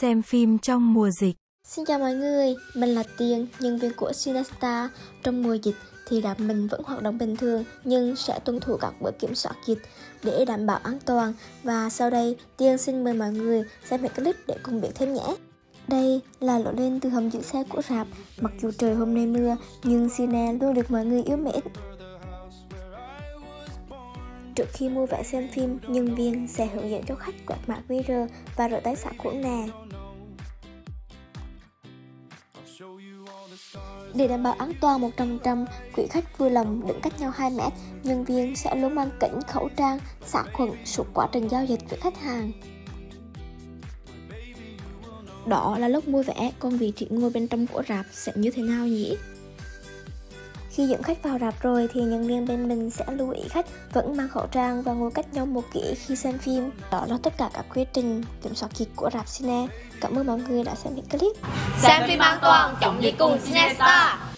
xem phim trong mùa dịch. Xin chào mọi người, mình là Tiền, nhân viên của Sinesta. Trong mùa dịch thì đạp mình vẫn hoạt động bình thường nhưng sẽ tuân thủ các bước kiểm soát dịch để đảm bảo an toàn. Và sau đây, Tiên xin mời mọi người xem một clip để cùng biết thêm nhé. Đây là lộ lên từ hầm giữ xe của rạp. Mặc dù trời hôm nay mưa, nhưng Cine luôn được mọi người yêu mến. Trước khi mua vé xem phim, nhân viên sẽ hướng dẫn cho khách quét mã QR và rửa tay sát khuẩn nè. Để đảm bảo an toàn 100%, quý khách vui lòng đứng cách nhau 2 mét, nhân viên sẽ luôn mang kính khẩu trang, sát khuẩn suốt quá trình giao dịch với khách hàng. Đó là lúc mua vé, còn vị trí ngồi bên trong của rạp sẽ như thế nào nhỉ? Khi dẫn khách vào rạp rồi thì nhân viên bên mình sẽ lưu ý khách vẫn mang khẩu trang và ngồi cách nhau một kỹ khi xem phim. Đó là tất cả các quy trình kiểm soát dịch của rạp cine. Cảm ơn mọi người đã xem clip. Xem phim an toàn, chống dịch cùng cine star.